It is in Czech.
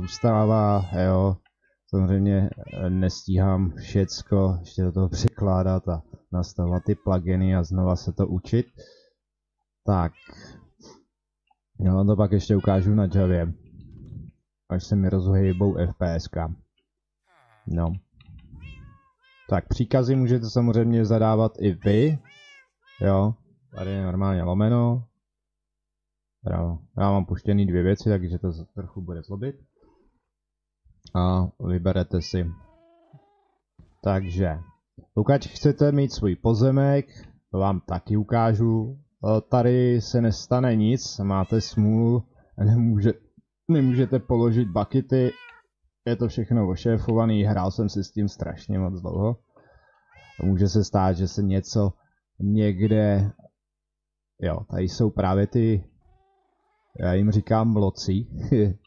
zůstává, jo. Samozřejmě eh, nestíhám všecko ještě do toho překládat a nastavovat ty pluginy a znova se to učit. Tak, jo, to pak ještě ukážu na Javě, až se mi rozhejbou FPSK. No. Tak příkazy můžete samozřejmě zadávat i vy. Jo, tady je normálně lomeno. Já, já mám puštěný dvě věci, takže to trochu bude zlobit. A vyberete si. Takže, pokud chcete mít svůj pozemek, vám taky ukážu. Tady se nestane nic, máte smůlu, nemůže, nemůžete položit bakity, je to všechno ošéfovaný, hrál jsem si s tím strašně moc dlouho. Může se stát, že se něco někde, jo, tady jsou právě ty, já jim říkám loci,